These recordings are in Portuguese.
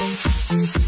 Música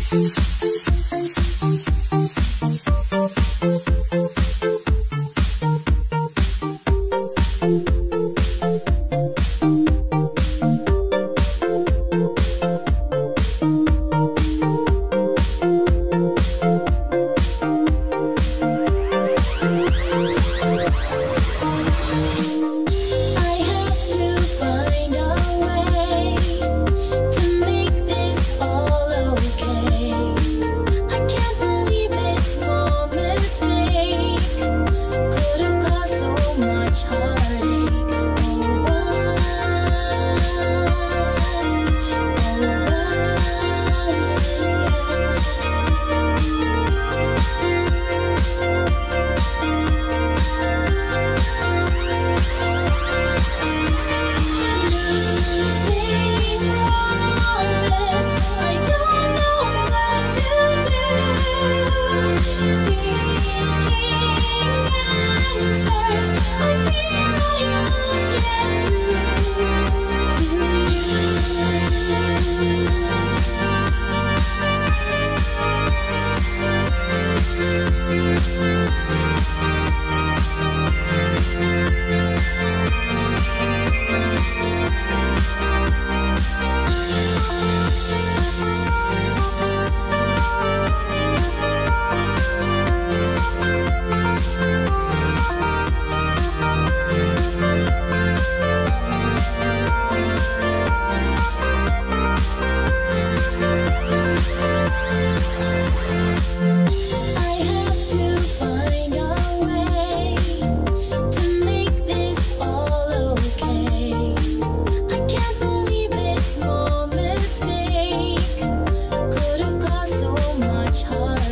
much harder.